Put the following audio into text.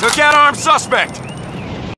Took out armed suspect.